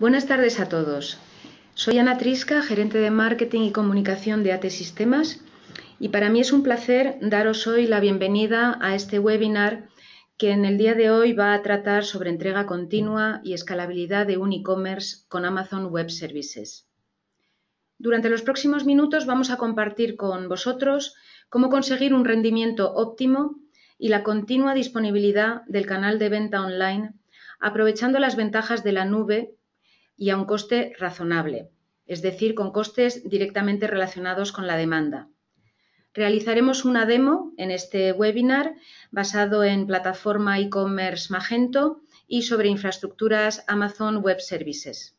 Buenas tardes a todos. Soy Ana Trisca, gerente de marketing y comunicación de AT Sistemas, y para mí es un placer daros hoy la bienvenida a este webinar que en el día de hoy va a tratar sobre entrega continua y escalabilidad de un e-commerce con Amazon Web Services. Durante los próximos minutos vamos a compartir con vosotros cómo conseguir un rendimiento óptimo y la continua disponibilidad del canal de venta online, aprovechando las ventajas de la nube y a un coste razonable, es decir, con costes directamente relacionados con la demanda. Realizaremos una demo en este webinar basado en plataforma e-commerce Magento y sobre infraestructuras Amazon Web Services.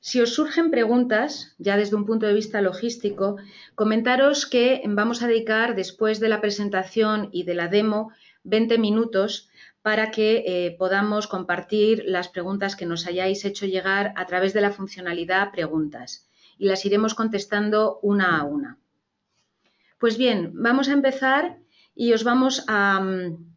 Si os surgen preguntas, ya desde un punto de vista logístico, comentaros que vamos a dedicar después de la presentación y de la demo 20 minutos para que eh, podamos compartir las preguntas que nos hayáis hecho llegar a través de la funcionalidad Preguntas y las iremos contestando una a una. Pues bien, vamos a empezar y os vamos a mm,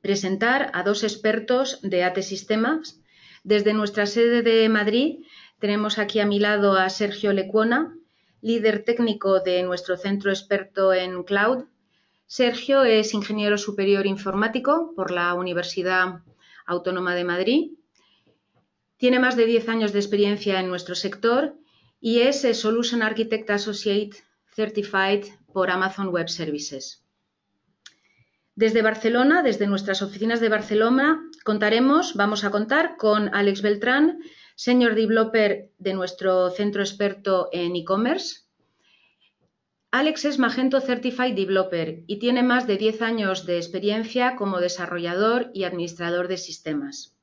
presentar a dos expertos de AT Sistemas. Desde nuestra sede de Madrid tenemos aquí a mi lado a Sergio Lecuona, líder técnico de nuestro centro experto en cloud Sergio es ingeniero superior informático por la Universidad Autónoma de Madrid. Tiene más de 10 años de experiencia en nuestro sector y es Solution Architect Associate Certified por Amazon Web Services. Desde Barcelona, desde nuestras oficinas de Barcelona, contaremos, vamos a contar con Alex Beltrán, Senior Developer de nuestro centro experto en e-commerce, Alex es Magento Certified Developer y tiene más de 10 años de experiencia como desarrollador y administrador de sistemas.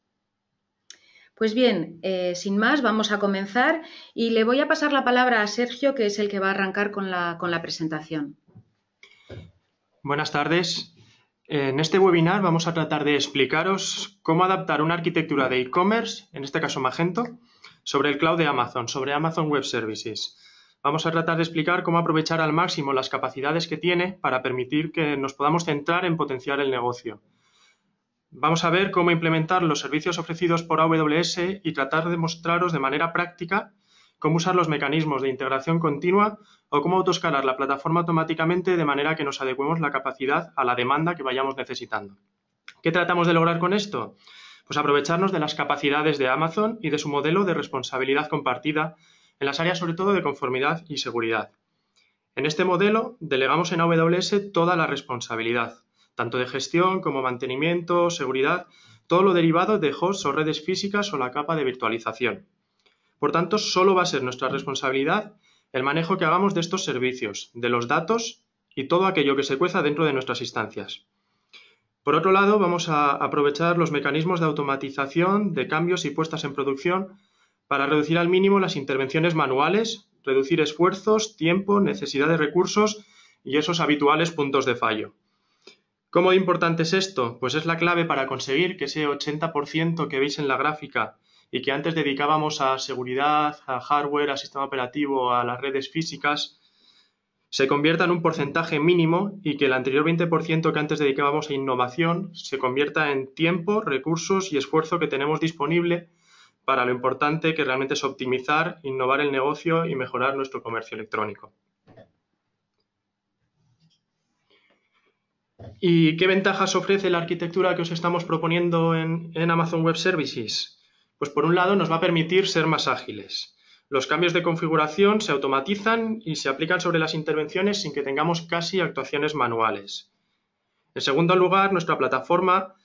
Pues bien, eh, sin más, vamos a comenzar y le voy a pasar la palabra a Sergio, que es el que va a arrancar con la, con la presentación. Buenas tardes. En este webinar vamos a tratar de explicaros cómo adaptar una arquitectura de e-commerce, en este caso Magento, sobre el cloud de Amazon, sobre Amazon Web Services vamos a tratar de explicar cómo aprovechar al máximo las capacidades que tiene para permitir que nos podamos centrar en potenciar el negocio. Vamos a ver cómo implementar los servicios ofrecidos por AWS y tratar de mostraros de manera práctica cómo usar los mecanismos de integración continua o cómo autoescalar la plataforma automáticamente de manera que nos adecuemos la capacidad a la demanda que vayamos necesitando. ¿Qué tratamos de lograr con esto? Pues aprovecharnos de las capacidades de Amazon y de su modelo de responsabilidad compartida en las áreas sobre todo de conformidad y seguridad. En este modelo delegamos en AWS toda la responsabilidad, tanto de gestión como mantenimiento, seguridad, todo lo derivado de hosts o redes físicas o la capa de virtualización. Por tanto, solo va a ser nuestra responsabilidad el manejo que hagamos de estos servicios, de los datos y todo aquello que se cueza dentro de nuestras instancias. Por otro lado, vamos a aprovechar los mecanismos de automatización de cambios y puestas en producción para reducir al mínimo las intervenciones manuales, reducir esfuerzos, tiempo, necesidad de recursos y esos habituales puntos de fallo. ¿Cómo importante es esto? Pues es la clave para conseguir que ese 80% que veis en la gráfica y que antes dedicábamos a seguridad, a hardware, a sistema operativo, a las redes físicas, se convierta en un porcentaje mínimo y que el anterior 20% que antes dedicábamos a innovación se convierta en tiempo, recursos y esfuerzo que tenemos disponible para lo importante que realmente es optimizar, innovar el negocio y mejorar nuestro comercio electrónico. ¿Y qué ventajas ofrece la arquitectura que os estamos proponiendo en, en, Amazon Web Services? Pues por un lado nos va a permitir ser más ágiles. Los cambios de configuración se automatizan y se aplican sobre las intervenciones sin que tengamos casi actuaciones manuales. En segundo lugar, nuestra plataforma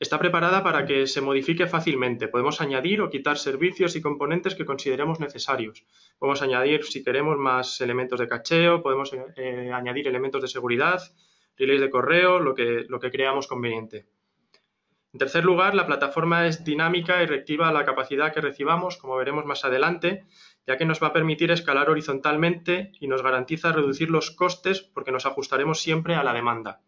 Está preparada para que se modifique fácilmente. Podemos añadir o quitar servicios y componentes que consideremos necesarios. Podemos añadir, si queremos, más elementos de cacheo, podemos eh, añadir elementos de seguridad, relays de correo, lo que, lo que creamos conveniente. En tercer lugar, la plataforma es dinámica y reactiva a la capacidad que recibamos, como veremos más adelante, ya que nos va a permitir escalar horizontalmente y nos garantiza reducir los costes porque nos ajustaremos siempre a la demanda.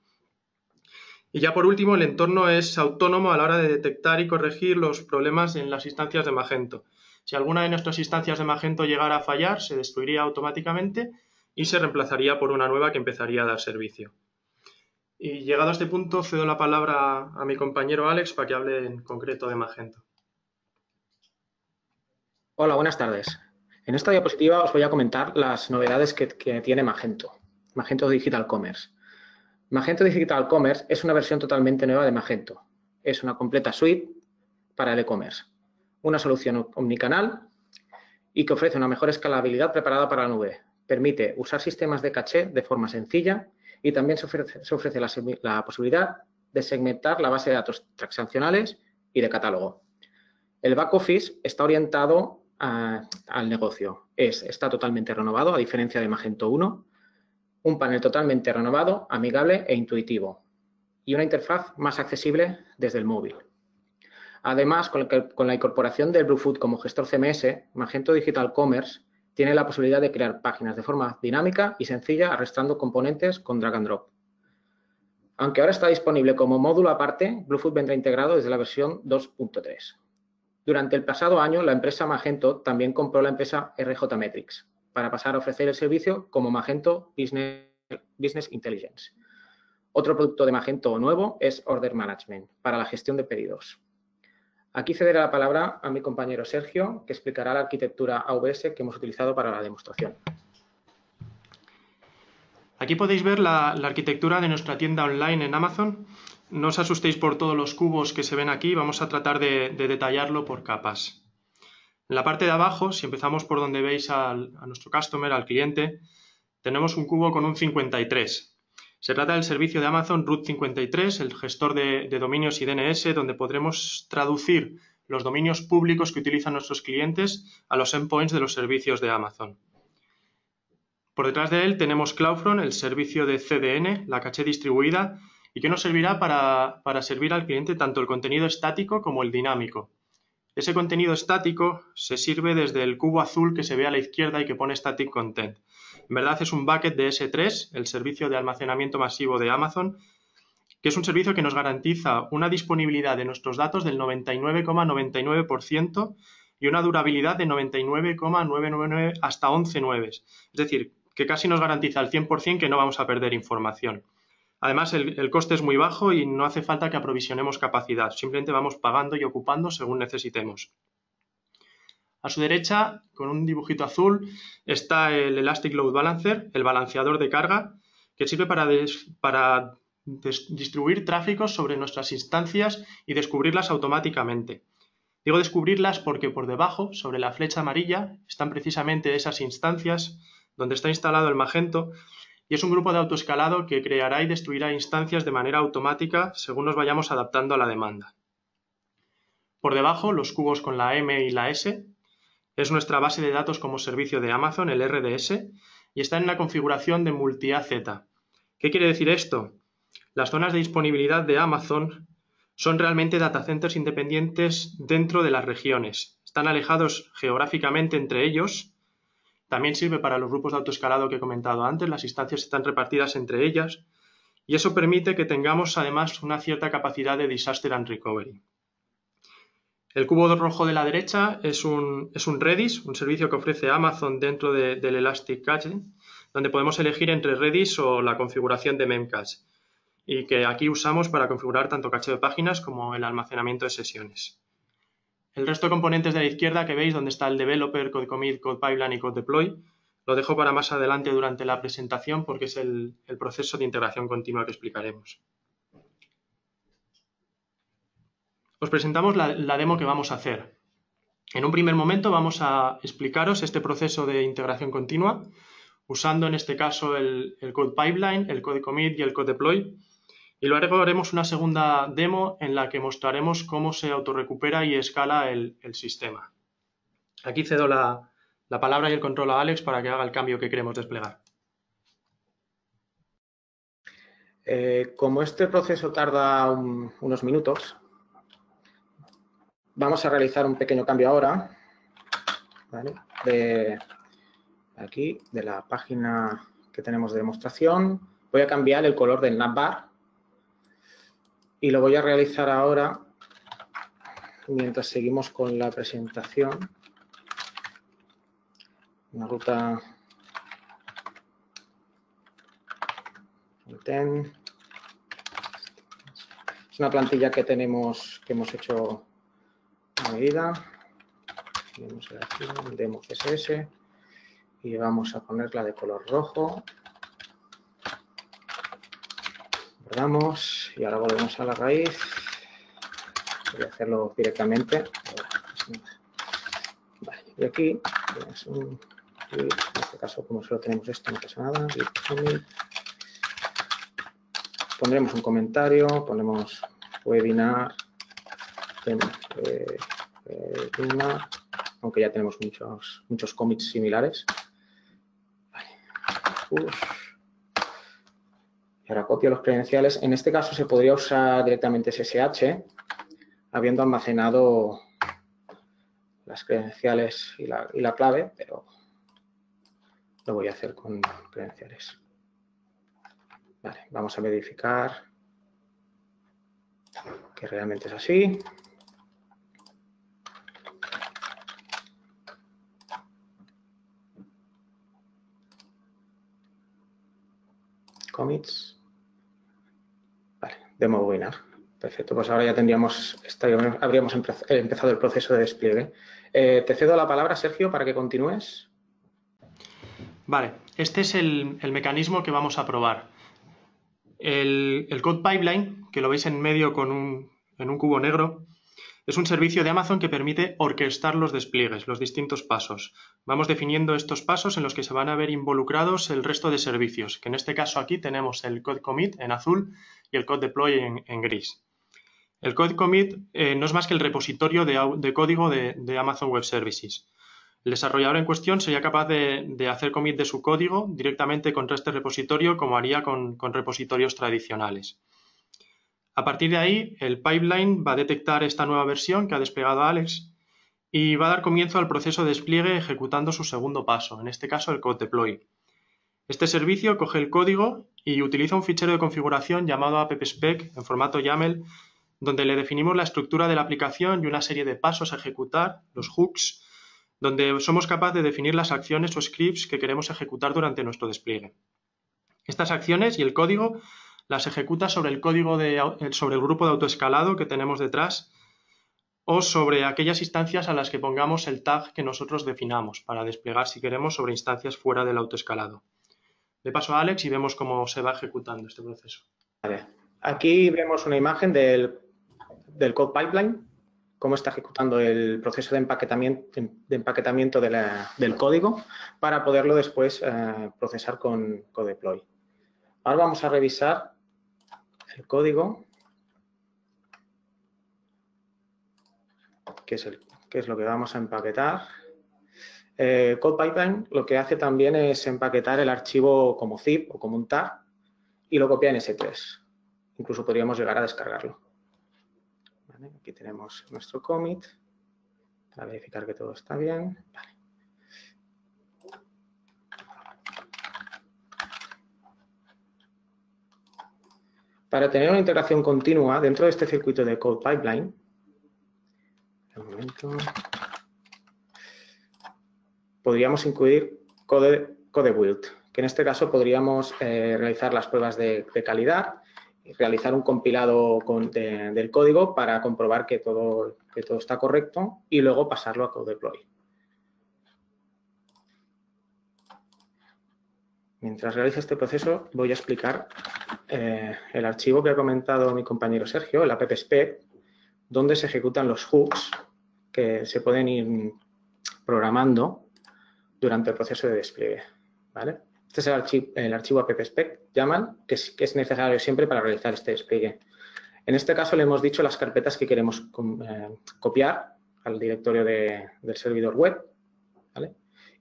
Y ya por último, el entorno es autónomo a la hora de detectar y corregir los problemas en las instancias de Magento. Si alguna de nuestras instancias de Magento llegara a fallar, se destruiría automáticamente y se reemplazaría por una nueva que empezaría a dar servicio. Y llegado a este punto, cedo la palabra a mi compañero Alex para que hable en concreto de Magento. Hola, buenas tardes. En esta diapositiva os voy a comentar las novedades que, tiene Magento, Magento Digital Commerce. Magento Digital Commerce es una versión totalmente nueva de Magento. Es una completa suite para el e-commerce, una solución omnicanal y que ofrece una mejor escalabilidad preparada para la nube. Permite usar sistemas de caché de forma sencilla y también se ofrece, la, posibilidad de segmentar la base de datos transaccionales y de catálogo. El back office está orientado al negocio. Es, está totalmente renovado, a diferencia de Magento 1, un panel totalmente renovado, amigable e intuitivo y una interfaz más accesible desde el móvil. Además, con, la incorporación del Bluefoot como gestor CMS, Magento Digital Commerce tiene la posibilidad de crear páginas de forma dinámica y sencilla arrastrando componentes con drag and drop. Aunque ahora está disponible como módulo aparte, Bluefoot vendrá integrado desde la versión 2.3. Durante el pasado año, la empresa Magento también compró la empresa RJ Metrics para pasar a ofrecer el servicio como Magento Business, Intelligence. Otro producto de Magento nuevo es Order Management para la gestión de pedidos. Aquí cederé la palabra a mi compañero Sergio, que explicará la arquitectura AWS que hemos utilizado para la demostración. Aquí podéis ver la, arquitectura de nuestra tienda online en Amazon. No os asustéis por todos los cubos que se ven aquí, vamos a tratar de, detallarlo por capas. En la parte de abajo, si empezamos por donde veis a nuestro customer, al cliente, tenemos un cubo con un 53. Se trata del servicio de Amazon Route 53, el gestor de, dominios y DNS, donde podremos traducir los dominios públicos que utilizan nuestros clientes a los endpoints de los servicios de Amazon. Por detrás de él tenemos CloudFront, el servicio de CDN, la caché distribuida, y que nos servirá para servir al cliente tanto el contenido estático como el dinámico. Ese contenido estático se sirve desde el cubo azul que se ve a la izquierda y que pone Static Content. En verdad es un bucket de S3, el servicio de almacenamiento masivo de Amazon, que es un servicio que nos garantiza una disponibilidad de nuestros datos del 99,99% y una durabilidad de 99,999 hasta 11 nueves. Es decir, que casi nos garantiza al 100% que no vamos a perder información. Además, el, coste es muy bajo y no hace falta que aprovisionemos capacidad. Simplemente vamos pagando y ocupando según necesitemos. A su derecha, con un dibujito azul, está el Elastic Load Balancer, el balanceador de carga, que sirve para distribuir tráfico sobre nuestras instancias y descubrirlas automáticamente. Digo descubrirlas porque por debajo, sobre la flecha amarilla, están precisamente esas instancias donde está instalado el Magento y es un grupo de autoescalado que creará y destruirá instancias de manera automática según nos vayamos adaptando a la demanda. Por debajo, los cubos con la M y la S es nuestra base de datos como servicio de Amazon, el RDS, y está en una configuración de multi-AZ. ¿Qué quiere decir esto? Las zonas de disponibilidad de Amazon son realmente datacenters independientes dentro de las regiones. Están alejados geográficamente entre ellos. También sirve para los grupos de autoescalado que he comentado antes. Las instancias están repartidas entre ellas. Y eso permite que tengamos además una cierta capacidad de disaster and recovery. El cubo rojo de la derecha es un, Redis, un servicio que ofrece Amazon dentro del Elastic Cache, donde podemos elegir entre Redis o la configuración de Memcache y que aquí usamos para configurar tanto caché de páginas como el almacenamiento de sesiones. El resto de componentes de la izquierda que veis donde está el developer, code commit, code pipeline y code deploy, lo dejo para más adelante durante la presentación porque es el proceso de integración continua que explicaremos. os presentamos la, demo que vamos a hacer. En un primer momento vamos a explicaros este proceso de integración continua, usando en este caso el, code pipeline, el code commit y el code deploy. Y luego haremos una segunda demo en la que mostraremos cómo se autorrecupera y escala el, sistema. Aquí cedo la, palabra y el control a Alex para que haga el cambio que queremos desplegar. Eh, como este proceso tarda unos minutos, vamos a realizar un pequeño cambio ahora, de aquí, de la página que tenemos de demostración. Voy a cambiar el color del navbar y lo voy a realizar ahora mientras seguimos con la presentación. Una ruta es una plantilla que tenemos que hemos hecho medida. tenemos el demo CSS, y vamos a ponerla de color rojo. Guardamos y ahora volvemos a la raíz. Voy a hacerlo directamente. Vale, y aquí, en este caso, como solo tenemos esto, no pasa nada. Pondremos un comentario, ponemos webinar, webinar aunque ya tenemos muchos, muchos commits similares. Y ahora copio los credenciales. En este caso se podría usar directamente SSH, habiendo almacenado las credenciales y la, y la clave, pero lo voy a hacer con credenciales. Vale, vamos a verificar que realmente es así. Commits. Vale, demo webinar. Perfecto, pues ahora ya tendríamos, habríamos empezado el proceso de despliegue. Eh, te cedo la palabra, Sergio, para que continúes. Vale, este es el, mecanismo que vamos a probar. El, Code Pipeline, que lo veis en medio con un, en un cubo negro, es un servicio de Amazon que permite orquestar los despliegues, los distintos pasos. Vamos definiendo estos pasos en los que se van a ver involucrados el resto de servicios, que en este caso aquí tenemos el code commit en azul y el code deploy en, gris. El code commit eh, no es más que el repositorio de, código de, Amazon Web Services. El desarrollador en cuestión sería capaz de, hacer commit de su código directamente contra este repositorio como haría con repositorios tradicionales. A partir de ahí, el pipeline va a detectar esta nueva versión que ha desplegado Alex y va a dar comienzo al proceso de despliegue ejecutando su segundo paso, en este caso el code deploy. Este servicio coge el código y utiliza un fichero de configuración llamado appspec en formato YAML, donde le definimos la estructura de la aplicación y una serie de pasos a ejecutar, los hooks, donde somos capaces de definir las acciones o scripts que queremos ejecutar durante nuestro despliegue. Estas acciones y el código las ejecuta sobre el código de, sobre el grupo de autoescalado que tenemos detrás o sobre aquellas instancias a las que pongamos el tag que nosotros definamos para desplegar si queremos sobre instancias fuera del autoescalado. Le paso a Alex y vemos cómo se va ejecutando este proceso. Aquí vemos una imagen del, del code pipeline, cómo está ejecutando el proceso de empaquetamiento, de empaquetamiento del código para poderlo después eh, procesar con CodeDeploy. Ahora vamos a revisar el código, que es, el, que es lo que vamos a empaquetar. Eh, Code Pipeline lo que hace también es empaquetar el archivo como zip o como un tar y lo copia en S3. Incluso podríamos llegar a descargarlo. Aquí tenemos nuestro commit para verificar que todo está bien. Para tener una integración continua dentro de este circuito de Code Pipeline, podríamos incluir code, build, que en este caso podríamos eh, realizar las pruebas de, calidad y realizar un compilado del código para comprobar que todo, que todo está correcto y luego pasarlo a code deploy. Mientras realiza este proceso voy a explicar eh, el archivo que ha comentado mi compañero Sergio, el appspec, donde se ejecutan los hooks que se pueden ir programando durante el proceso de despliegue. ¿vale? Este es el, archivo, el archivo llaman, que es, necesario siempre para realizar este despliegue. En este caso le hemos dicho las carpetas que queremos eh, copiar al directorio del servidor web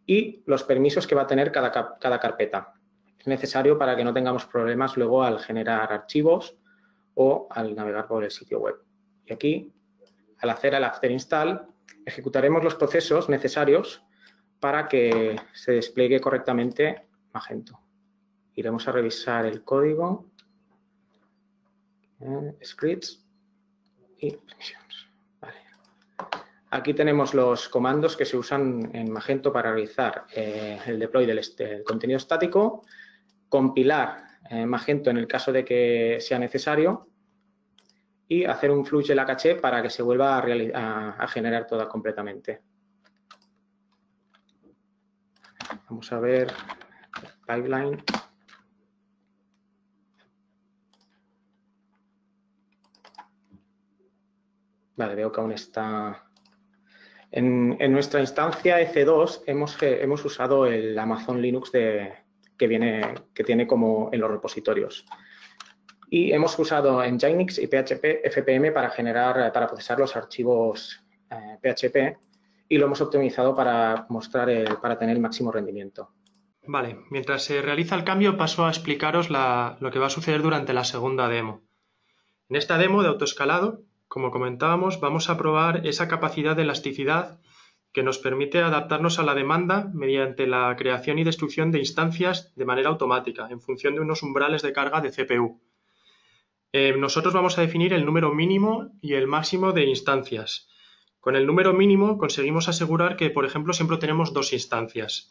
y los permisos que va a tener cada, cada carpeta es necesario para que no tengamos problemas luego al generar archivos o al navegar por el sitio web. Y aquí, al hacer el after install, ejecutaremos los procesos necesarios para que se despliegue correctamente Magento. Iremos a revisar el código, eh, scripts y permissions. Aquí tenemos los comandos que se usan en Magento para realizar eh, el deploy del, del contenido estático compilar eh, Magento en el caso de que sea necesario y hacer un flush de la caché para que se vuelva a, generar toda completamente. Vamos a ver pipeline. Vale, veo que aún está... En, nuestra instancia EC2 hemos, hemos usado el Amazon Linux de, que, viene, que tiene como en los repositorios. Y hemos usado Nginx y PHP FPM para generar, para procesar los archivos PHP eh, y lo hemos optimizado para mostrar, para tener el máximo rendimiento. Vale, mientras se realiza el cambio paso a explicaros lo que va a suceder durante la segunda demo. En esta demo de autoescalado, como comentábamos, vamos a probar esa capacidad de elasticidad que nos permite adaptarnos a la demanda mediante la creación y destrucción de instancias de manera automática, en función de unos umbrales de carga de CPU. Eh, nosotros vamos a definir el número mínimo y el máximo de instancias. Con el número mínimo conseguimos asegurar que, por ejemplo, siempre tenemos dos instancias,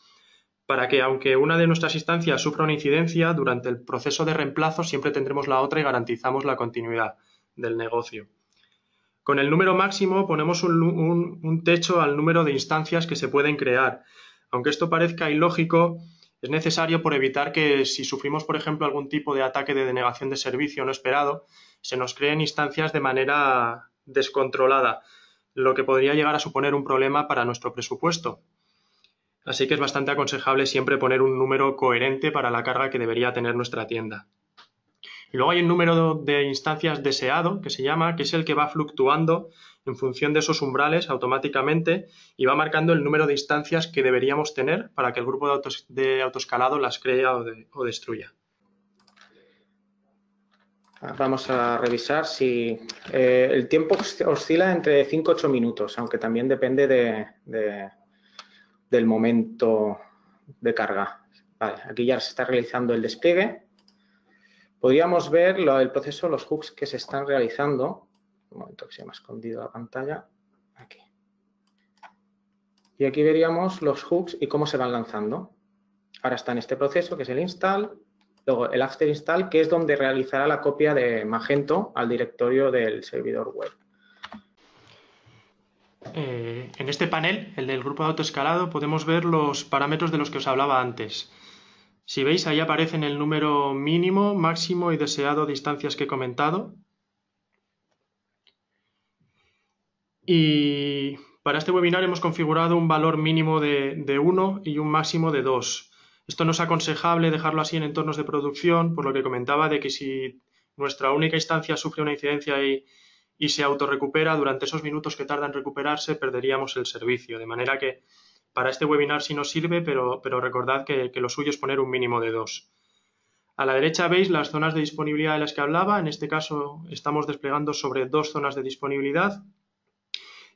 para que aunque una de nuestras instancias sufra una incidencia, durante el proceso de reemplazo siempre tendremos la otra y garantizamos la continuidad del negocio. Con el número máximo ponemos un techo al número de instancias que se pueden crear. Aunque esto parezca ilógico, es necesario por evitar que si sufrimos, por ejemplo, algún tipo de ataque de denegación de servicio no esperado, se nos creen instancias de manera descontrolada, lo que podría llegar a suponer un problema para nuestro presupuesto. Así que es bastante aconsejable siempre poner un número coherente para la carga que debería tener nuestra tienda. Y luego hay un número de instancias deseado, que se llama, que es el que va fluctuando en función de esos umbrales automáticamente y va marcando el número de instancias que deberíamos tener para que el grupo de, autoescalado las crea o, destruya. Vamos a revisar si eh, el tiempo oscila entre 5 y 8 minutos, aunque también depende del momento de carga. aquí ya se está realizando el despliegue Podríamos ver el proceso, los hooks que se están realizando. Un momento que se me ha escondido la pantalla. Aquí. Y aquí veríamos los hooks y cómo se van lanzando. Ahora está en este proceso, que es el install. Luego el after install, que es donde realizará la copia de Magento al directorio del servidor web. Eh, en este panel, el del grupo de autoescalado, podemos ver los parámetros de los que os hablaba antes. Si veis, ahí aparecen el número mínimo, máximo y deseado de instancias que he comentado. Y para este webinar hemos configurado un valor mínimo de, 1 y un máximo de 2. Esto no es aconsejable dejarlo así en entornos de producción, por lo que comentaba de que si nuestra única instancia sufre una incidencia y, y se autorrecupera durante esos minutos que tarda en recuperarse, perderíamos el servicio. De manera que para este webinar sí nos sirve, pero, recordad que, lo suyo es poner un mínimo de dos. A la derecha veis las zonas de disponibilidad de las que hablaba. En este caso estamos desplegando sobre dos zonas de disponibilidad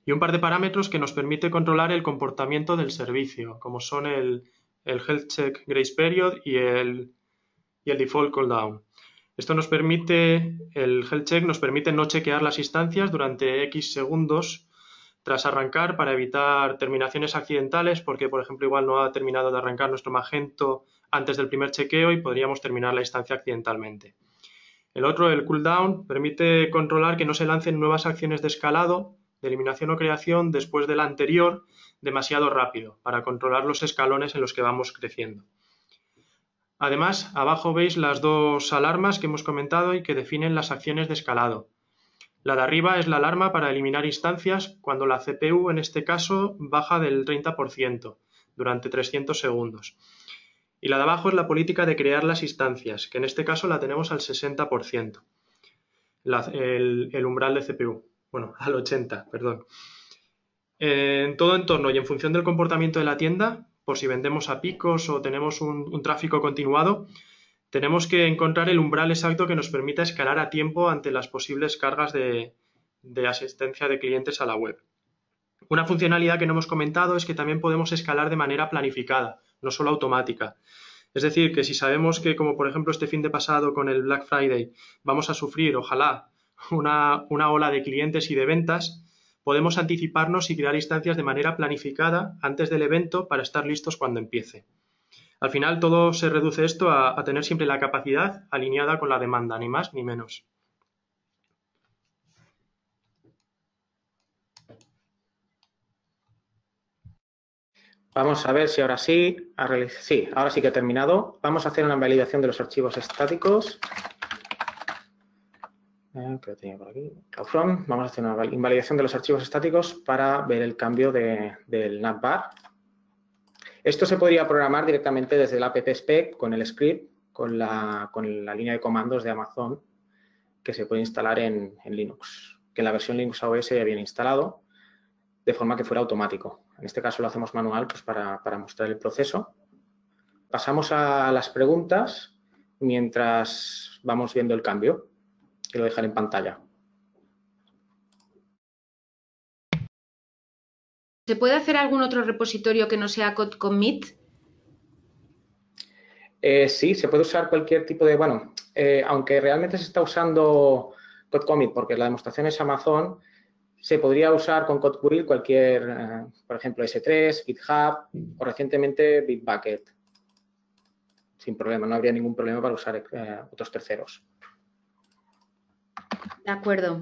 y un par de parámetros que nos permite controlar el comportamiento del servicio, como son el, Health Check Grace Period y el, y el Default Cooldown. Esto nos permite, el Health Check nos permite no chequear las instancias durante X segundos tras arrancar para evitar terminaciones accidentales, porque por ejemplo igual no ha terminado de arrancar nuestro Magento antes del primer chequeo y podríamos terminar la instancia accidentalmente. El otro, el cooldown, permite controlar que no se lancen nuevas acciones de escalado, de eliminación o creación después de la anterior demasiado rápido, para controlar los escalones en los que vamos creciendo. Además, abajo veis las dos alarmas que hemos comentado y que definen las acciones de escalado. La de arriba es la alarma para eliminar instancias cuando la CPU, en este caso, baja del 30% durante 300 segundos. Y la de abajo es la política de crear las instancias, que en este caso la tenemos al 60%. el, umbral de CPU. Bueno, al 80%, perdón. En todo entorno y en función del comportamiento de la tienda, por si vendemos a picos o tenemos un tráfico continuado, tenemos que encontrar el umbral exacto que nos permita escalar a tiempo ante las posibles cargas de, asistencia de clientes a la web. Una funcionalidad que no hemos comentado es que también podemos escalar de manera planificada, no solo automática. Es decir, que si sabemos que, como por ejemplo este fin de pasado con el Black Friday, vamos a sufrir, ojalá, una, ola de clientes y de ventas, podemos anticiparnos y crear instancias de manera planificada antes del evento para estar listos cuando empiece. Al final todo se reduce esto a, tener siempre la capacidad alineada con la demanda, ni más ni menos. Vamos a ver si ahora sí, sí, ahora sí que he terminado. Vamos a hacer una validación de los archivos estáticos. Eh, Vamos a hacer una invalidación de los archivos estáticos para ver el cambio del navbar. Esto se podría programar directamente desde el app spec con el script, con la, línea de comandos de Amazon que se puede instalar en, en Linux, que la versión Linux OS ya viene instalado de forma que fuera automático. En este caso lo hacemos manual pues para, mostrar el proceso. Pasamos a las preguntas mientras vamos viendo el cambio, que lo dejaré en pantalla. ¿Se puede hacer algún otro repositorio que no sea code commit? Eh, sí, se puede usar cualquier tipo de, bueno, eh, aunque realmente se está usando code commit porque la demostración es Amazon, se podría usar con CodeBuild cualquier, eh, por ejemplo, S3, GitHub o recientemente Bitbucket. Sin problema, no habría ningún problema para usar otros terceros. De acuerdo.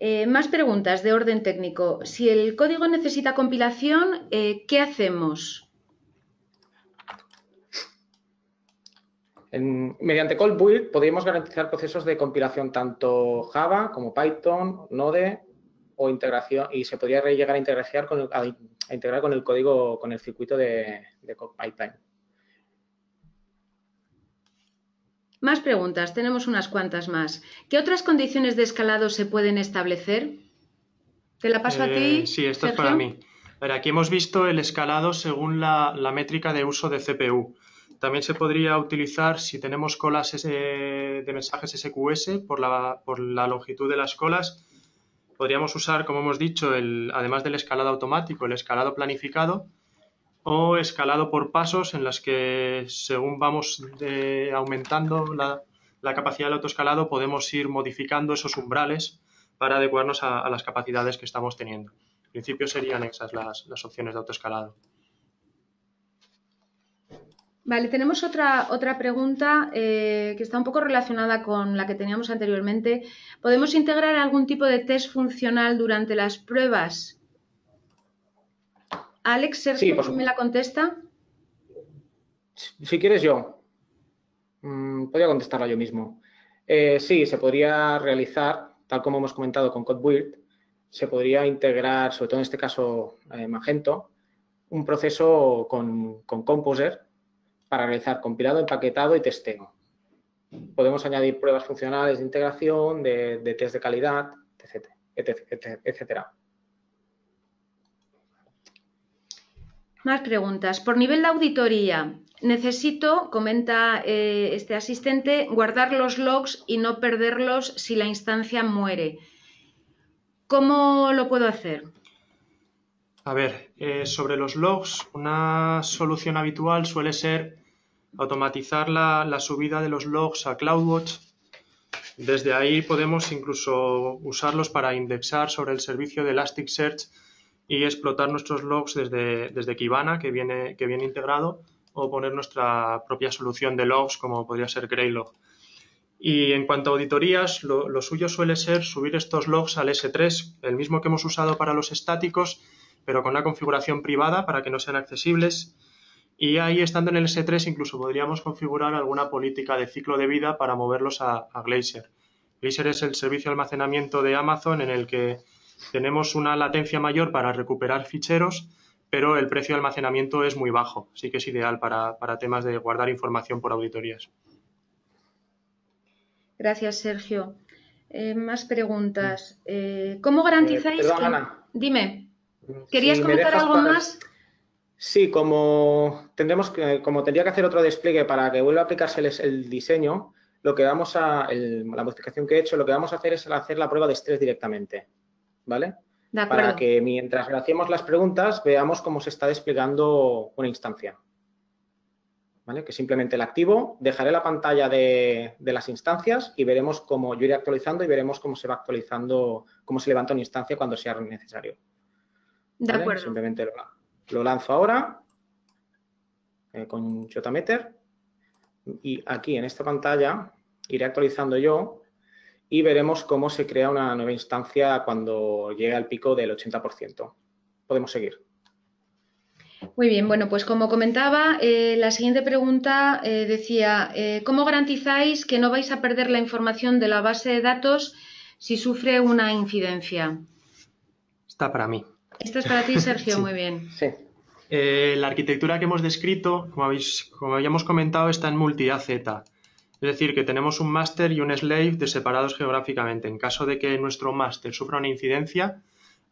Eh, más preguntas de orden técnico. Si el código necesita compilación, ¿qué hacemos? mediante CodeBuild podríamos garantizar procesos de compilación tanto Java como Python, Node o integración y se podría llegar a integrar con el, con el código, con el circuito de, de pipeline. Más preguntas, tenemos unas cuantas más. ¿Qué otras condiciones de escalado se pueden establecer? ¿Te la paso a ti? Eh, sí, esto es para mí. aquí hemos visto el escalado según la, métrica de uso de CPU. También se podría utilizar si tenemos colas de mensajes SQS por la, por la longitud de las colas podríamos usar, como hemos dicho, el, además del escalado automático, el escalado planificado o escalado por pasos en las que según vamos aumentando la, capacidad del autoescalado podemos ir modificando esos umbrales para adecuarnos a, las capacidades que estamos teniendo. En principio serían esas las, las opciones de autoescalado. Vale, tenemos otra, otra pregunta eh, que está un poco relacionada con la que teníamos anteriormente. ¿Podemos integrar algún tipo de test funcional durante las pruebas? Alex, Sergio, me la contesta? Si quieres yo. Mm, podría contestarla yo mismo. Eh, sí, se podría realizar, tal como hemos comentado con CodeBuild, se podría integrar, sobre todo en este caso eh, Magento, un proceso con, con Composer para realizar compilado, empaquetado y testeo. Podemos añadir pruebas funcionales de integración, de, test de calidad, etc. Más preguntas. Por nivel de auditoría, necesito, comenta eh, este asistente, guardar los logs y no perderlos si la instancia muere. ¿Cómo lo puedo hacer? A ver, eh, sobre los logs, una solución habitual suele ser automatizar la, subida de los logs a CloudWatch. Desde ahí podemos incluso usarlos para indexar sobre el servicio de Elasticsearch y explotar nuestros logs desde, desde Kibana, que viene, que viene integrado, o poner nuestra propia solución de logs, como podría ser Greylog. Y en cuanto a auditorías, lo, suyo suele ser subir estos logs al S3, el mismo que hemos usado para los estáticos, pero con una configuración privada para que no sean accesibles y ahí, estando en el S3, incluso podríamos configurar alguna política de ciclo de vida para moverlos a, Glacier. Glacier es el servicio de almacenamiento de Amazon en el que tenemos una latencia mayor para recuperar ficheros, pero el precio de almacenamiento es muy bajo. Así que es ideal para, temas de guardar información por auditorías. Gracias, Sergio. Eh, más preguntas. Eh, ¿Cómo garantizáis? Eh, Dime. ¿Querías comentar algo más? Sí, como tendremos que, como tendría que hacer otro despliegue para que vuelva a aplicarse el, diseño, lo que vamos a, la modificación que he hecho, lo que vamos a hacer es hacer la prueba de estrés directamente, ¿vale? Para que mientras hacemos las preguntas veamos cómo se está desplegando una instancia. ¿Vale? Que simplemente la activo, dejaré la pantalla de, las instancias y veremos cómo yo iré actualizando y veremos cómo se va actualizando, cómo se levanta una instancia cuando sea necesario. De acuerdo. Simplemente lo, lo lanzo ahora eh, con JMeter y aquí en esta pantalla iré actualizando yo y veremos cómo se crea una nueva instancia cuando llegue al pico del 80%. Podemos seguir. Muy bien, bueno, pues como comentaba, eh, la siguiente pregunta eh, decía, eh, ¿cómo garantizáis que no vais a perder la información de la base de datos si sufre una incidencia? Está para mí. Esto es para ti, Sergio, muy bien. Sí. la arquitectura que hemos descrito, como, habéis, como habíamos comentado, está en multi-AZ. Es decir, que tenemos un máster y un slave de separados geográficamente. En caso de que nuestro máster sufra una incidencia,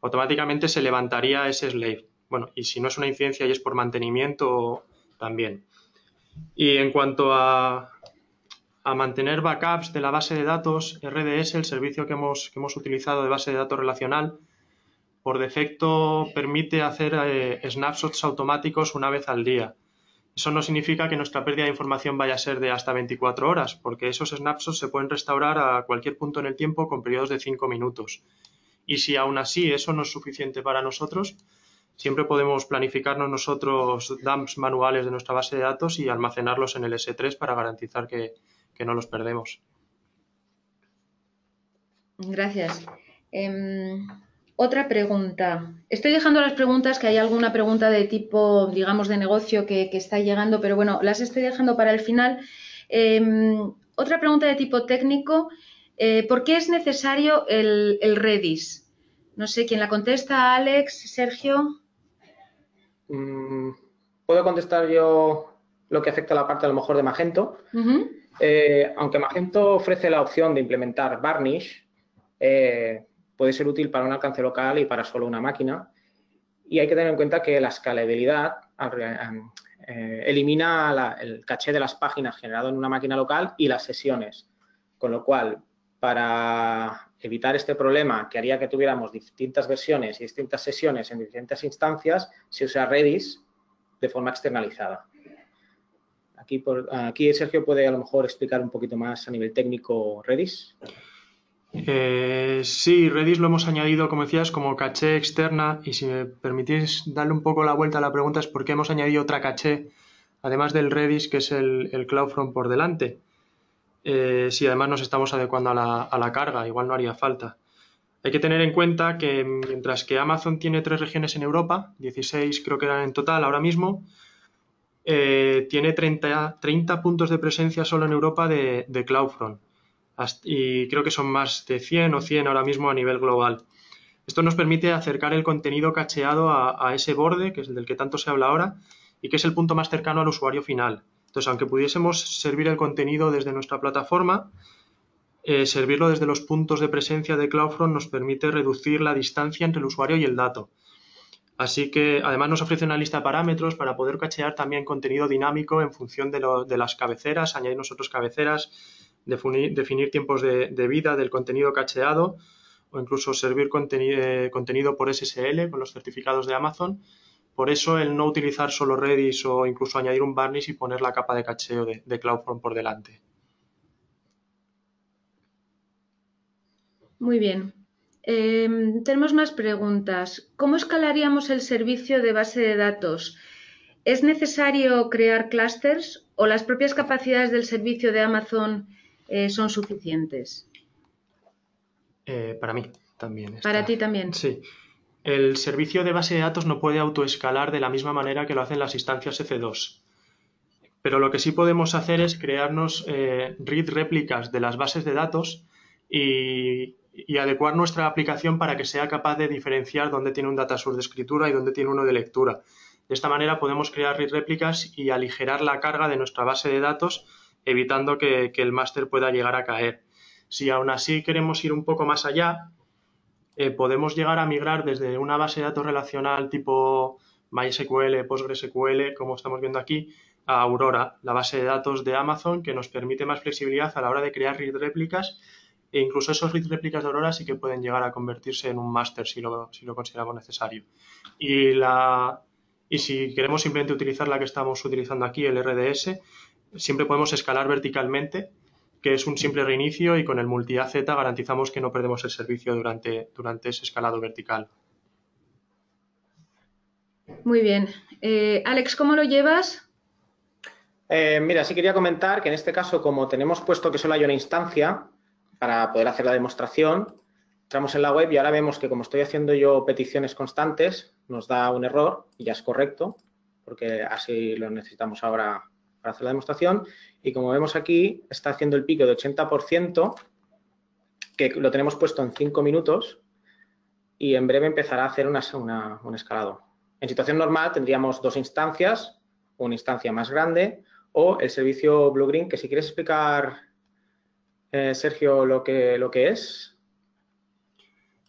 automáticamente se levantaría ese slave. Bueno, y si no es una incidencia y es por mantenimiento, también. Y en cuanto a, a mantener backups de la base de datos, RDS, el servicio que hemos, que hemos utilizado de base de datos relacional, por defecto permite hacer eh, snapshots automáticos una vez al día. Eso no significa que nuestra pérdida de información vaya a ser de hasta 24 horas, porque esos snapshots se pueden restaurar a cualquier punto en el tiempo con periodos de 5 minutos. Y si aún así eso no es suficiente para nosotros, siempre podemos planificarnos nosotros dumps manuales de nuestra base de datos y almacenarlos en el S3 para garantizar que, no los perdemos. Gracias. Em, otra pregunta. Estoy dejando las preguntas, que hay alguna pregunta de tipo, digamos, de negocio que, está llegando, pero bueno, las estoy dejando para el final. Em, otra pregunta de tipo técnico. Eh, ¿Por qué es necesario el, el Redis? No sé quién la contesta, Alex, Sergio. Mm, puedo contestar yo lo que afecta a la parte a lo mejor de Magento. Eh, aunque Magento ofrece la opción de implementar Varnish, eh, puede ser útil para un alcance local y para solo una máquina. Y hay que tener en cuenta que la escalabilidad eh, elimina el caché de las páginas generado en una máquina local y las sesiones. Con lo cual, para evitar este problema que haría que tuviéramos distintas versiones y distintas sesiones en diferentes instancias, se usa Redis de forma externalizada. Aquí, aquí Sergio puede a lo mejor explicar un poquito más a nivel técnico Redis. Eh, sí, Redis lo hemos añadido, como decías, como caché externa y si me permitís darle un poco la vuelta a la pregunta es por qué hemos añadido otra caché, además del Redis, que es el, CloudFront por delante. Eh, si además nos estamos adecuando a la, carga, igual no haría falta. Hay que tener en cuenta que mientras que Amazon tiene tres regiones en Europa, 16 creo que eran en total ahora mismo, eh, tiene 30, 30, puntos de presencia solo en Europa de, CloudFront. Y creo que son más de 100 o 100 ahora mismo a nivel global. Esto nos permite acercar el contenido cacheado a, ese borde, que es el del que tanto se habla ahora, y que es el punto más cercano al usuario final. Entonces, aunque pudiésemos servir el contenido desde nuestra plataforma, eh, servirlo desde los puntos de presencia de CloudFront nos permite reducir la distancia entre el usuario y el dato. Así que además nos ofrece una lista de parámetros para poder cachear también contenido dinámico en función de, las cabeceras, añadir nosotros cabeceras, definir, tiempos de, vida del contenido cacheado o incluso servir eh, contenido por SSL con los certificados de Amazon por eso el no utilizar solo Redis o incluso añadir un Varnish y poner la capa de cacheo de, CloudFront por delante. Muy bien. Em, tenemos más preguntas. ¿Cómo escalaríamos el servicio de base de datos? ¿Es necesario crear clusters o las propias capacidades del servicio de Amazon eh, son suficientes? Eh, para mí también. Para ti también. Sí. El servicio de base de datos no puede autoescalar de la misma manera que lo hacen las instancias F2. Pero lo que sí podemos hacer es crearnos eh, read réplicas de las bases de datos y, adecuar nuestra aplicación para que sea capaz de diferenciar dónde tiene un data source de escritura y dónde tiene uno de lectura. De esta manera podemos crear read réplicas y aligerar la carga de nuestra base de datos, evitando que, el máster pueda llegar a caer. Si aún así queremos ir un poco más allá, eh, podemos llegar a migrar desde una base de datos relacional tipo MySQL, PostgreSQL, como estamos viendo aquí, a Aurora, la base de datos de Amazon que nos permite más flexibilidad a la hora de crear read réplicas e incluso esos read réplicas de Aurora sí que pueden llegar a convertirse en un máster si lo, si lo consideramos necesario. Y si queremos simplemente utilizar la que estamos utilizando aquí, el RDS, siempre podemos escalar verticalmente que es un simple reinicio y con el multi-AZ garantizamos que no perdemos el servicio durante, durante ese escalado vertical. Muy bien. Eh, Alex, ¿cómo lo llevas? Eh, mira, sí quería comentar que en este caso, como tenemos puesto que solo hay una instancia para poder hacer la demostración, entramos en la web y ahora vemos que como estoy haciendo yo peticiones constantes, nos da un error y ya es correcto. porque así lo necesitamos ahora para hacer la demostración. Y como vemos aquí, está haciendo el pico de 80%, que lo tenemos puesto en 5 minutos, y en breve empezará a hacer una, un escalado. En situación normal tendríamos dos instancias, una instancia más grande o el servicio Blue Green, que si quieres explicar, eh, Sergio, lo que, lo que es.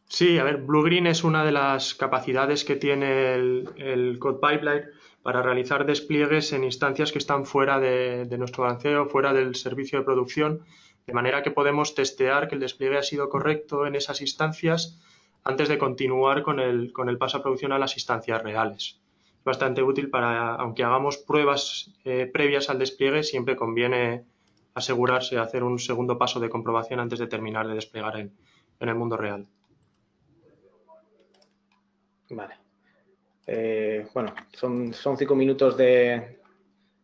Sí, a ver, Blue Green es una de las capacidades que tiene el, Code Pipeline para realizar despliegues en instancias que están fuera de, nuestro balanceo, fuera del servicio de producción, de manera que podemos testear que el despliegue ha sido correcto en esas instancias antes de continuar con el, con el paso a producción a las instancias reales. Es bastante útil para, aunque hagamos pruebas eh, previas al despliegue, siempre conviene asegurarse de hacer un segundo paso de comprobación antes de terminar de desplegar en, el mundo real. Vale. Eh, bueno, son, son, cinco minutos de,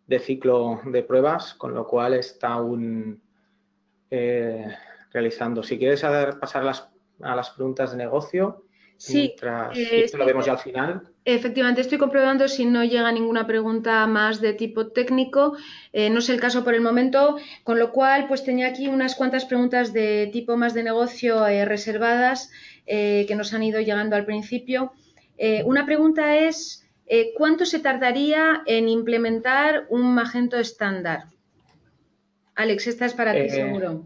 de, ciclo de pruebas, con lo cual está aún eh, realizando. Si quieres pasar las a las preguntas de negocio. Sí, eh, esto lo vemos ya al final. Efectivamente, estoy comprobando si no llega ninguna pregunta más de tipo técnico. Eh, no es el caso por el momento, con lo cual, pues tenía aquí unas cuantas preguntas de tipo más de negocio eh, reservadas que nos han ido llegando al principio. Una pregunta es, ¿cuánto se tardaría en implementar un Magento estándar? Alex, esta es para ti, seguro.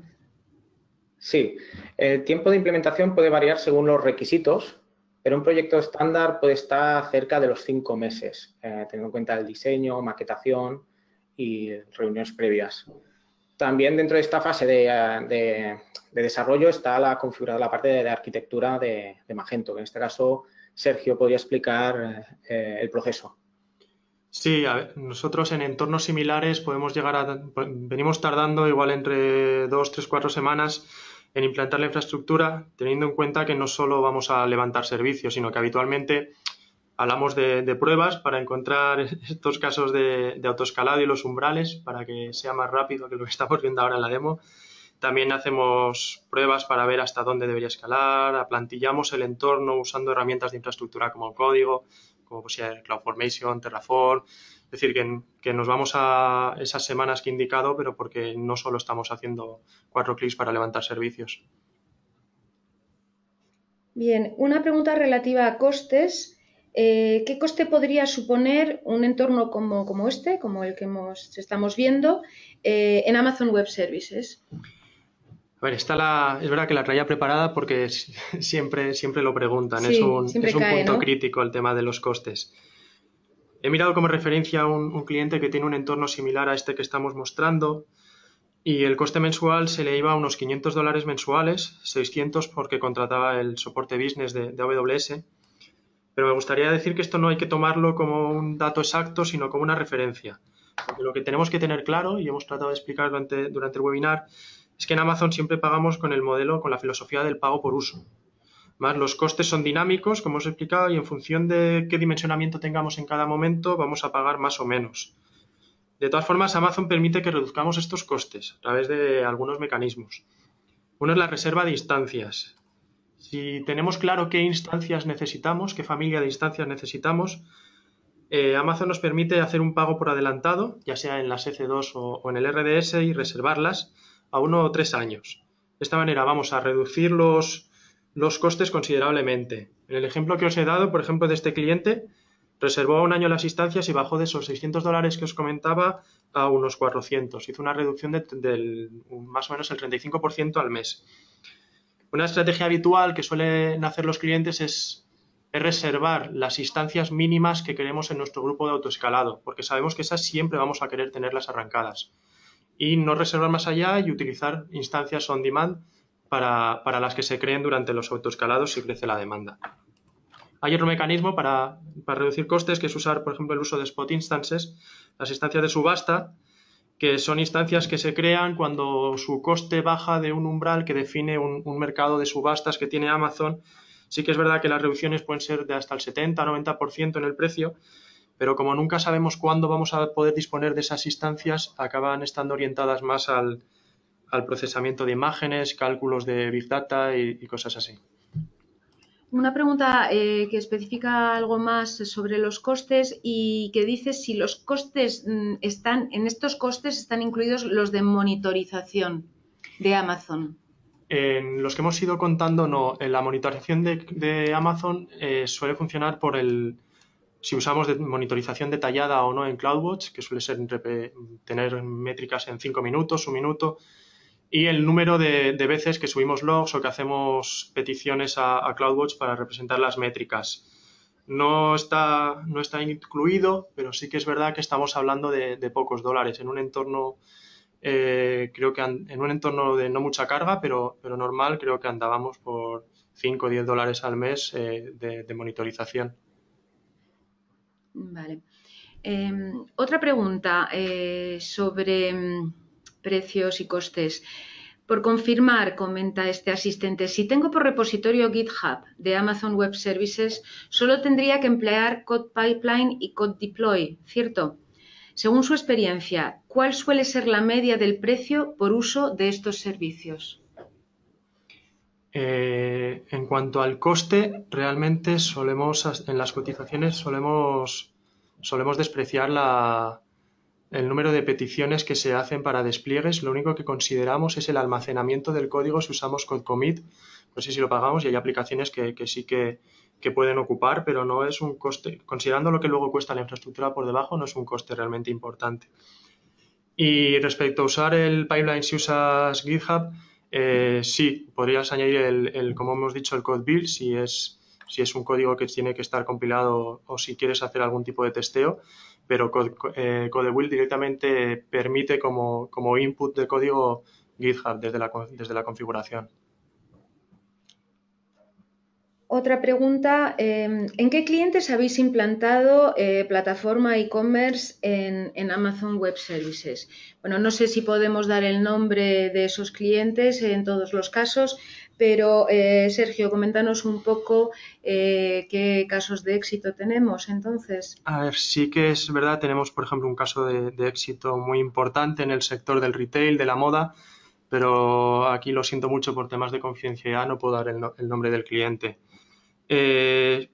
Sí, el tiempo de implementación puede variar según los requisitos, pero un proyecto estándar puede estar cerca de los cinco meses, eh, teniendo en cuenta el diseño, maquetación y reuniones previas. También dentro de esta fase de, desarrollo está la configurada la parte de, arquitectura de, Magento, que en este caso Sergio podría explicar eh, el proceso. Sí, nosotros en entornos similares podemos llegar a, venimos tardando igual entre dos, tres, cuatro semanas en implantar la infraestructura, teniendo en cuenta que no solo vamos a levantar servicios, sino que habitualmente hablamos de, pruebas para encontrar estos casos de, autoescalado y los umbrales para que sea más rápido que lo que estamos viendo ahora en la demo. También hacemos pruebas para ver hasta dónde debería escalar, aplantillamos el entorno usando herramientas de infraestructura como el código, como CloudFormation, Terraform, es decir, que, nos vamos a esas semanas que he indicado, pero porque no solo estamos haciendo cuatro clics para levantar servicios. Bien, una pregunta relativa a costes. Eh, ¿Qué coste podría suponer un entorno como, este, como el que estamos viendo, eh, en Amazon Web Services? A ver, está la, es verdad que la traía preparada porque siempre, siempre lo preguntan. es un, punto crítico el tema de los costes. He mirado como referencia a un, cliente que tiene un entorno similar a este que estamos mostrando y el coste mensual se le iba a unos 500 dólares mensuales, 600 porque contrataba el soporte business de, AWS. Pero me gustaría decir que esto no hay que tomarlo como un dato exacto, sino como una referencia. Porque lo que tenemos que tener claro, y hemos tratado de explicar durante, durante el webinar, es que en Amazon siempre pagamos con el modelo, con la filosofía del pago por uso. Más los costes son dinámicos, como os he explicado, y en función de qué dimensionamiento tengamos en cada momento, vamos a pagar más o menos. De todas formas, Amazon permite que reduzcamos estos costes a través de algunos mecanismos. Uno es la reserva de instancias. Si tenemos claro qué instancias necesitamos, qué familia de instancias necesitamos, eh, Amazon nos permite hacer un pago por adelantado, ya sea en las EC2 o, o en el RDS, y reservarlas a uno o tres años. De esta manera vamos a reducir los, los costes considerablemente. En el ejemplo que os he dado, por ejemplo, de este cliente, reservó un año las instancias y bajó de esos 600 dólares que os comentaba a unos 400. Hizo una reducción del más o menos el 35% al mes. Una estrategia habitual que suelen hacer los clientes es, es, reservar las instancias mínimas que queremos en nuestro grupo de autoescalado, porque sabemos que esas siempre vamos a querer tenerlas arrancadas. Y no reservar más allá y utilizar instancias on demand para, las que se creen durante los autoescalados si crece la demanda. Hay otro mecanismo para, reducir costes que es usar, por ejemplo, el uso de spot instances, las instancias de subasta, que son instancias que se crean cuando su coste baja de un umbral que define un, mercado de subastas que tiene Amazon. Sí que es verdad que las reducciones pueden ser de hasta el 70-90% en el precio, pero como nunca sabemos cuándo vamos a poder disponer de esas instancias, acaban estando orientadas más al, al procesamiento de imágenes, cálculos de Big Data y, cosas así. una pregunta eh, que especifica algo más sobre los costes y que dice si los costes mm, están, en estos costes están incluidos los de monitorización de Amazon. En los que hemos ido contando, no. En la monitorización de, Amazon eh, suele funcionar por el, si usamos de monitorización detallada o no en CloudWatch, que suele ser tener métricas en 5 minutos, un minuto, y el número de, veces que subimos logs o que hacemos peticiones a, CloudWatch para representar las métricas. No está, no está incluido, pero sí que es verdad que estamos hablando de, pocos dólares en un entorno, eh, creo que en un entorno de no mucha carga, pero, pero normal, creo que andábamos por 5 o 10 dólares al mes eh, de, monitorización. Vale. Em, otra pregunta eh, sobre mm, precios y costes. Por confirmar, comenta este asistente, si tengo por repositorio GitHub de Amazon Web Services, solo tendría que emplear Code Pipeline y Code Deploy, ¿cierto? Según su experiencia, ¿cuál suele ser la media del precio por uso de estos servicios? Eh, en cuanto al coste, realmente solemos, en las cotizaciones solemos, solemos despreciar la, el número de peticiones que se hacen para despliegues, lo único que consideramos es el almacenamiento del código si usamos Code Commit. No sé si lo pagamos y hay aplicaciones que, sí que, pueden ocupar, pero no es un coste, considerando lo que luego cuesta la infraestructura por debajo, no es un coste realmente importante. Y respecto a usar el pipeline si usas GitHub, eh, sí, podrías añadir el, como hemos dicho, el code build si es, si es un código que tiene que estar compilado o si quieres hacer algún tipo de testeo pero eh, CodeWheel directamente permite como, input de código GitHub desde la, desde la configuración. Otra pregunta, em, ¿en qué clientes habéis implantado eh, plataforma e-commerce en, Amazon Web Services? Bueno, no sé si podemos dar el nombre de esos clientes en todos los casos, pero eh, Sergio, coméntanos un poco eh, qué casos de éxito tenemos entonces. A ver, sí que es verdad, tenemos por ejemplo un caso de, éxito muy importante en el sector del retail, de la moda, pero aquí lo siento mucho por temas de confidencialidad, no puedo dar el, nombre del cliente. Eh,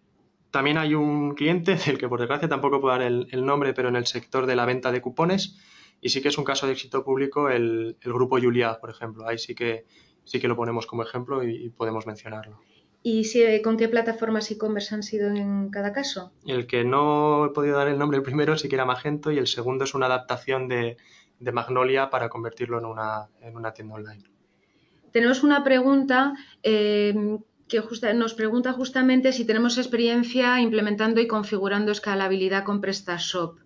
también hay un cliente del que por desgracia tampoco puedo dar el, nombre, pero en el sector de la venta de cupones. Y sí que es un caso de éxito público el, el grupo Julia, por ejemplo. Ahí sí que sí que lo ponemos como ejemplo y, podemos mencionarlo. ¿Y si, con qué plataformas e-commerce han sido en cada caso? El que no he podido dar el nombre el primero sí que era Magento y el segundo es una adaptación de, Magnolia para convertirlo en una, en una, tienda online. Tenemos una pregunta eh, que nos pregunta justamente si tenemos experiencia implementando y configurando escalabilidad con PrestaShop.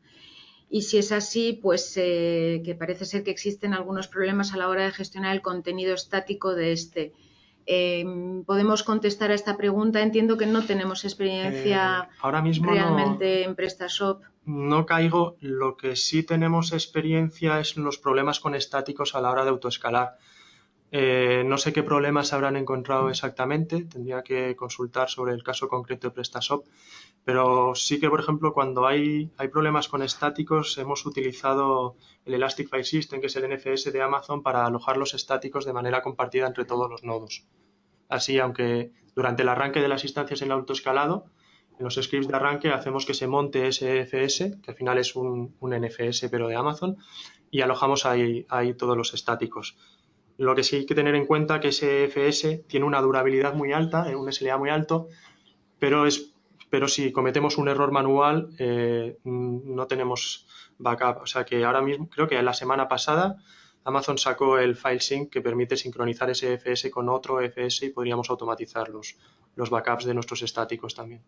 Y si es así, pues eh, que parece ser que existen algunos problemas a la hora de gestionar el contenido estático de este. Em, podemos contestar a esta pregunta. Entiendo que no tenemos experiencia eh, ahora mismo realmente en PrestaShop. No caigo. Lo que sí tenemos experiencia es los problemas con estáticos a la hora de autoescalar. Eh, no sé qué problemas habrán encontrado exactamente, tendría que consultar sobre el caso concreto de PrestaShop, pero sí que, por ejemplo, cuando hay, hay problemas con estáticos, hemos utilizado el Elastic File System, que es el NFS de Amazon, para alojar los estáticos de manera compartida entre todos los nodos. Así, aunque durante el arranque de las instancias en autoescalado, en los scripts de arranque hacemos que se monte ese FS, que al final es un, NFS pero de Amazon, y alojamos ahí todos los estáticos. Lo que sí hay que tener en cuenta que ese FS tiene una durabilidad muy alta, un SLA muy alto, pero, es, pero si cometemos un error manual eh, no tenemos backup. O sea que ahora mismo, creo que la semana pasada Amazon sacó el file sync que permite sincronizar ese FS con otro FS y podríamos automatizar los, los backups de nuestros estáticos también.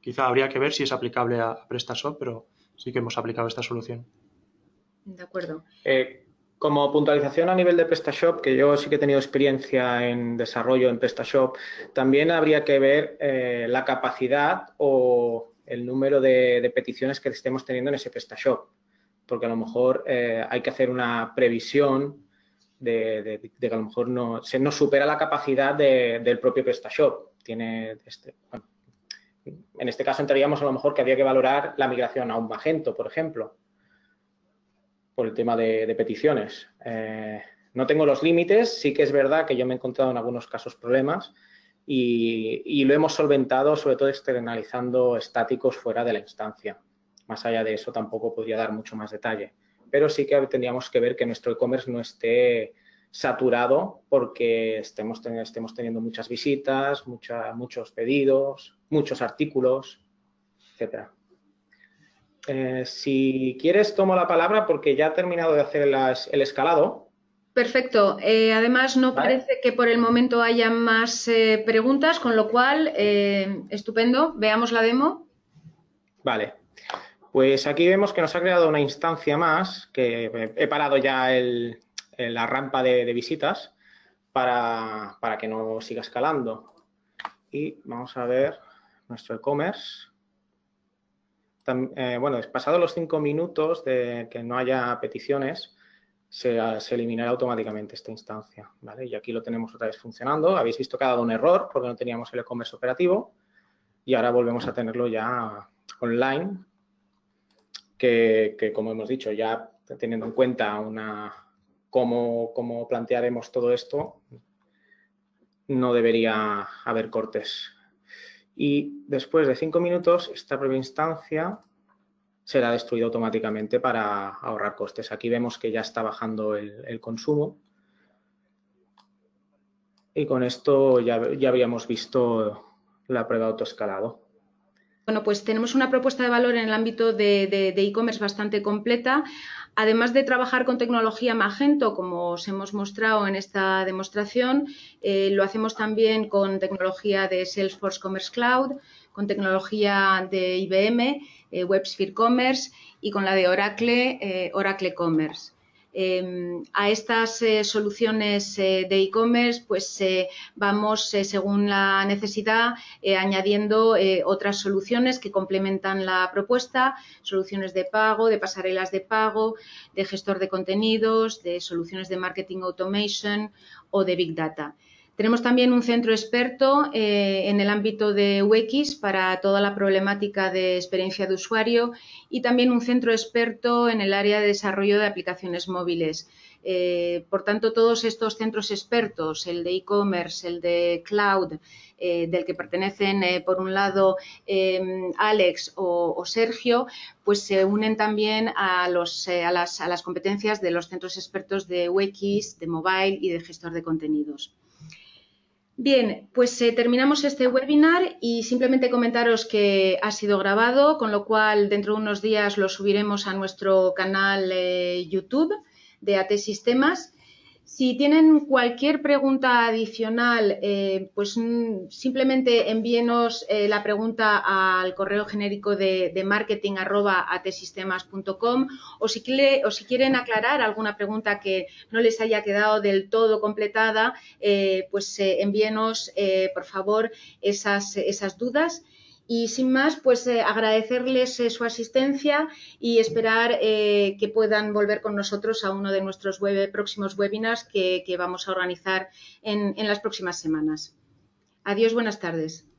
Quizá habría que ver si es aplicable a PrestaShop, pero sí que hemos aplicado esta solución. De acuerdo. Eh, como puntualización a nivel de PrestaShop, que yo sí que he tenido experiencia en desarrollo en PrestaShop, también habría que ver eh, la capacidad o el número de, peticiones que estemos teniendo en ese PrestaShop. Porque a lo mejor eh, hay que hacer una previsión de, que a lo mejor no, se nos supera la capacidad del propio PrestaShop. Tiene este, en este caso entraríamos a lo mejor que habría que valorar la migración a un Magento, por ejemplo por el tema de, peticiones. Eh, no tengo los límites, sí que es verdad que yo me he encontrado en algunos casos problemas y, lo hemos solventado sobre todo externalizando estáticos fuera de la instancia. Más allá de eso tampoco podría dar mucho más detalle, pero sí que tendríamos que ver que nuestro e-commerce no esté saturado porque estemos, estemos teniendo muchas visitas, muchos pedidos, muchos artículos, etc. Eh, si quieres, tomo la palabra porque ya he terminado de hacer el escalado Perfecto. Eh, además, no parece que por el momento haya más eh, preguntas, con lo cual, estupendo. Veamos la demo. Vale. Pues aquí vemos que nos ha creado una instancia más, que he parado ya la rampa de, visitas para, que no siga escalando. Y vamos a ver nuestro e-commerce. Bueno, pasado los cinco minutos de que no haya peticiones, se, eliminará automáticamente esta instancia. ¿vale? Y aquí lo tenemos otra vez funcionando. Habéis visto que ha dado un error porque no teníamos el e-commerce operativo y ahora volvemos a tenerlo ya online, que, como hemos dicho, ya teniendo en cuenta una, cómo, cómo plantearemos todo esto, no debería haber cortes. Y después de cinco minutos, esta previa instancia será destruido automáticamente para ahorrar costes. Aquí vemos que ya está bajando el, consumo. Y con esto ya, ya habíamos visto la prueba de autoescalado. Bueno, pues tenemos una propuesta de valor en el ámbito de e-commerce bastante completa. Además de trabajar con tecnología Magento, como os hemos mostrado en esta demostración, eh, lo hacemos también con tecnología de Salesforce Commerce Cloud, con tecnología de IBM, eh, WebSphere Commerce y con la de Oracle, eh, Oracle Commerce. Em, a estas eh, soluciones de e-commerce, pues vamos, según la necesidad, añadiendo otras soluciones que complementan la propuesta, soluciones de pago, de pasarelas de pago, de gestor de contenidos, de soluciones de marketing automation o de big data. Tenemos también un centro experto eh, en el ámbito de UX para toda la problemática de experiencia de usuario y también un centro experto en el área de desarrollo de aplicaciones móviles. Eh, por tanto, todos estos centros expertos, el de e-commerce, el de cloud, eh, del que pertenecen, por un lado, Alex o, Sergio, pues se unen también a, las, a las competencias de los centros expertos de UX, de mobile y de gestor de contenidos. Bien, pues eh, terminamos este webinar y simplemente comentaros que ha sido grabado, con lo cual dentro de unos días lo subiremos a nuestro canal eh, YouTube de AT Sistemas si tienen cualquier pregunta adicional, eh, pues mm, simplemente envíenos eh, la pregunta al correo genérico de, marketing o si, o si quieren aclarar alguna pregunta que no les haya quedado del todo completada, eh, pues envíenos por favor esas dudas y sin más, pues eh, agradecerles eh, su asistencia y esperar eh, que puedan volver con nosotros a uno de nuestros próximos webinars que, vamos a organizar en las próximas semanas. Adiós, buenas tardes.